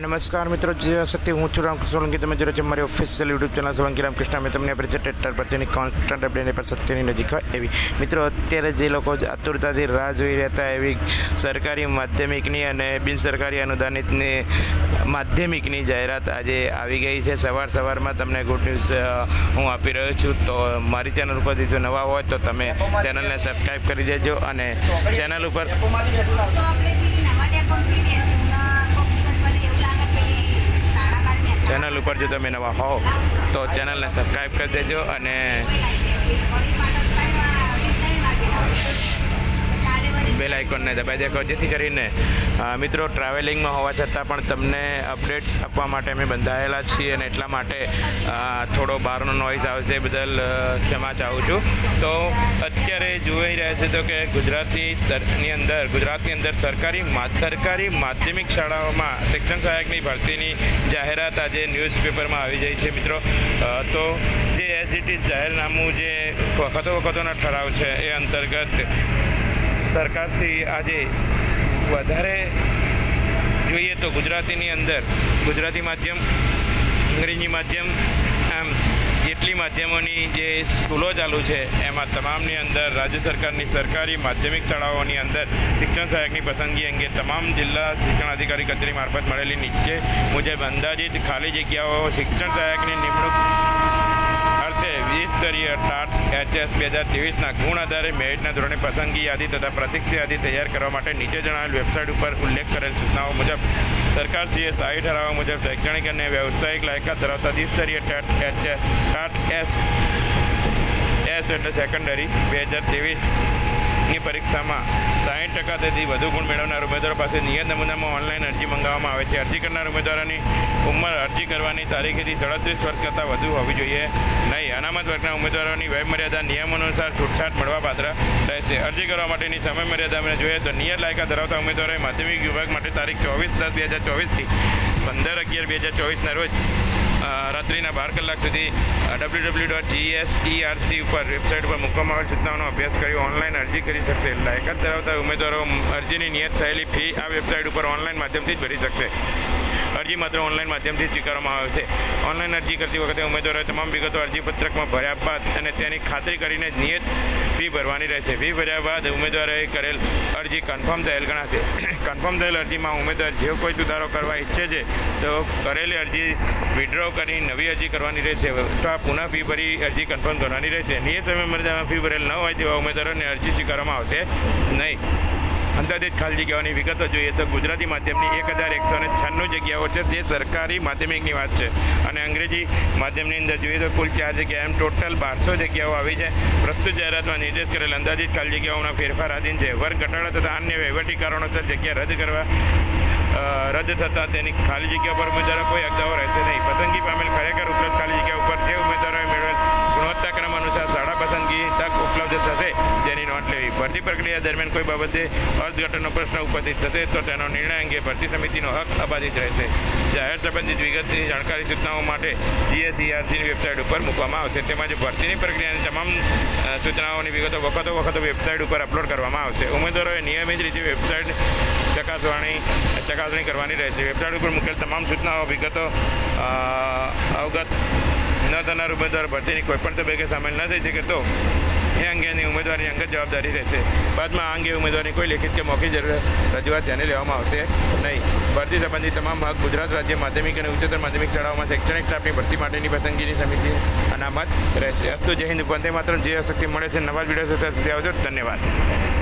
નમસ્કાર મિત્રો જે શક્તિ હું છું રામકૃષ્ણ સોલંકી. તમે જોડે છે મારી official YouTube channel Solanki Ramkrishna. અમે તમને પરિચય ટ્રેક્ટર પ્રત્યેની કોન્સ્ટન્ટ અપડેટની પર સત્યની નજીક હોય એવી. મિત્રો, અત્યારે જે લોકો આતુરતાથી રાહ જોઈ રહેતા એવી સરકારી માધ્યમિકની અને બિન સરકારી અનુદાનિતની માધ્યમિકની જાહેરાત આજે આવી ગઈ છે. સવાર સવારમાં તમને ગુડ ન્યૂઝ હું આપી રહ્યો છું. તો મારી ચેનલ ઉપરથી જો નવા હોય તો તમે ચેનલને સબસ્ક્રાઈબ કરી દેજો અને ચેનલ ઉપર તો આપણે જે નવા ડેપોથી બેસું ને કોક દિવસ વળી એવું લાગે કે શાળા બાર બેઠા ઉપર જો તમે નવા હોવ તો ચેનલને સબસ્ક્રાઈબ કરી દેજો અને આઇકોનને દબાઈ દેખો જેથી કરીને મિત્રો, ટ્રાવેલિંગમાં હોવા છતાં પણ તમને અપડેટ્સ આપવા માટે અમે બંધાયેલા છીએ અને એટલા માટે થોડો બહારનો નોઈઝ આવશે બદલ ક્ષમા ચાહું છું. તો અત્યારે જોઈ રહ્યા છે તો કે ગુજરાતની અંદર ગુજરાતની અંદર સરકારી સરકારી માધ્યમિક શાળાઓમાં શિક્ષણ સહાયકની ભરતીની જાહેરાત આજે ન્યૂઝપેપરમાં આવી જાય છે, મિત્રો. તો જે એસ ઇટ ઇઝ જાહેરનામું જે વખતો વખતોના ઠરાવ છે એ અંતર્ગત સરકારશ્રી આજે વધારે જોઈએ તો ગુજરાતીની અંદર ગુજરાતી માધ્યમ, અંગ્રેજી માધ્યમ, આમ જેટલી માધ્યમોની જે સ્કૂલો ચાલુ છે, એમાં તમામની અંદર રાજ્ય સરકારની સરકારી માધ્યમિક શાળાઓની અંદર શિક્ષણ સહાયકની પસંદગી અંગે તમામ જિલ્લા શિક્ષણ અધિકારી કચેરી મારફત મળેલી નીચે મુજબ અંદાજિત ખાલી જગ્યાઓ શિક્ષણ સહાયકની સ્તરીય અર્થાત એચએસ બે હજાર ત્રેવીસના ગુણ આધારે મેરિટના ધોરણે પસંદગી યાદી તથા પ્રતિક્ષા યાદી તૈયાર કરવા માટે નીચે જણાવેલ વેબસાઇટ ઉપર ઉલ્લેખ કરેલ સૂચનાઓ મુજબ, સરકારશ્રીએ સ્થાયી ઠરાવો મુજબ શૈક્ષણિક અને વ્યવસાયિક લાયકાત ધરાવતા દ્વિસ્તરીય TET HS TAT S S એટલે સેકન્ડરી બે હજાર ત્રેવીસની પરીક્ષામાં સાહીઠ ટકા તેથી વધુ ગુણ મેળવનાર ઉમેદવારો પાસે નિયત નમૂનામાં ઓનલાઈન અરજી મંગાવવામાં આવે છે. અરજી કરનાર ઉમેદવારોની ઉંમર અરજી કરવાની તારીખેથી સડત્રીસ વર્ષ કરતાં વધુ હોવી જોઈએ. નહીં અનામત વર્ગના ઉમેદવારોની વયમર્યાદા નિયમ અનુસાર છૂટછાટ મળવા પાત્ર રહેશે. અરજી કરવા માટેની સમય મર્યાદા જોઈએ તો નિયત લાયકા ધરાવતા ઉમેદવારોએ માધ્યમિક વિભાગ માટે તારીખ ચોવીસ દસ બે હજાર ચોવીસથી પંદર અગિયાર બે હજાર ચોવીસના રોજ રાત્રિના બાર કલાક સુધી ડબલ્યુ ડબલ્યુ ડોટ જીએસઈઆરસી ઉપર વેબસાઇટ ઉપર મૂકવામાં આવેલ સૂચનાઓનો અભ્યાસ કરી ઓનલાઈન અરજી કરી શકશે. લાયકાત ધરાવતા ઉમેદવારો અરજીની નિયત થયેલી ફી આ વેબસાઇટ ઉપર ઓનલાઈન માધ્યમથી જ ભરી શકશે. અરજી માત્ર ઓનલાઈન માધ્યમથી જ સ્વીકારવામાં આવે છે. ઓનલાઈન અરજી કરતી વખતે ઉમેદવારોએ તમામ વિગતો અરજીપત્રકમાં ભર્યા બાદ અને તેની ખાતરી કરીને નિયત ફી ભરવાની રહેશે. ફી ભર્યા બાદ ઉમેદવારોએ કરેલ અરજી કન્ફર્મ થયેલ ગણાશે. કન્ફર્મ થયેલ અરજીમાં ઉમેદવાર જે કોઈ સુધારો કરવા ઈચ્છે છે, તો કરેલી અરજી વિડ્રો કરી નવી અરજી કરવાની રહેશે. અથવા પુનઃ ફી ભરી અરજી કન્ફર્મ કરવાની રહેશે. નિયત સમય મર્યાદામાં ફી ભરેલ ન હોય તેવા ઉમેદવારોને અરજી સ્વીકારવામાં આવશે નહીં. અંદાજિત ખાલી જગ્યાઓની વિગતો જોઈએ તો ગુજરાતી માધ્યમની એક હજાર એકસો ને છન્નું જગ્યાઓ છે જે સરકારી માધ્યમિકની વાત છે. અને અંગ્રેજી માધ્યમની અંદર જોઈએ તો કુલ ચાર જગ્યા એમ ટોટલ બારસો જગ્યાઓ આવી છે. પ્રસ્તુત જાહેરાતમાં નિર્દેશ કરેલ અંદાજિત ખાલી જગ્યાઓના ફેરફાર આધીન છે વર્ગ ઘટાડા તથા અન્ય વહીવટી કારણોસર જગ્યા રદ કરવા રદ થતાં તેની ખાલી જગ્યા પર ઉમેદવારો કોઈ અગાઉ રહેશે નહીં. પસંદગી પામેલ ખરેખર ઉપલબ્ધ ખાલી જગ્યા ઉપર જે ઉમેદવારોએ મેળવેલ ગુણવત્તા ક્રમ અનુસાર શાળા પસંદગી તક ઉપલબ્ધ થશે. લેવી ભરતી પ્રક્રિયા દરમિયાન કોઈ બાબતે અર્થઘટનનો પ્રશ્ન ઉપસ્થિત થશે તો તેનો નિર્ણય અંગે ભરતી સમિતિનો હક અબાધિત રહેશે. જાહેર સંબંધિત વિગતની જાણકારી સૂચનાઓ માટે જીએસઈઆરસીની વેબસાઇટ ઉપર મૂકવામાં આવશે. તેમજ ભરતીની પ્રક્રિયાની તમામ સૂચનાઓની વિગતો વખતો વખતો વેબસાઇટ ઉપર અપલોડ કરવામાં આવશે. ઉમેદવારોએ નિયમિત રીતે વેબસાઇટ ચકાસવાની, ચકાસણી કરવાની રહેશે. વેબસાઇટ ઉપર મૂકેલ તમામ સૂચનાઓ, વિગતો અવગત ન થનાર ઉમેદવાર ભરતીની કોઈપણ તબક્કે સામેલ ન થઈ શકે તો એ અંગેની ઉમેદવારની અંગત જવાબદારી રહેશે. બાદમાં આ અંગે ઉમેદવારની કોઈ લેખિત કે મૌખિક રજૂઆત ધ્યાને લેવામાં આવશે નહીં. ભરતી સંબંધિત તમામ હક ગુજરાત રાજ્ય માધ્યમિક અને ઉચ્ચતર માધ્યમિક શાળાઓમાં શૈક્ષણિક સ્ટાફની ભરતી માટેની પસંદગીની સમિતિ અનામત રહેશે. અસ્તુ જય હિન્દ. વંદે માત્ર જે શક્તિ મળે છે નવા જ વીડિયો સુધી આવજો. ધન્યવાદ.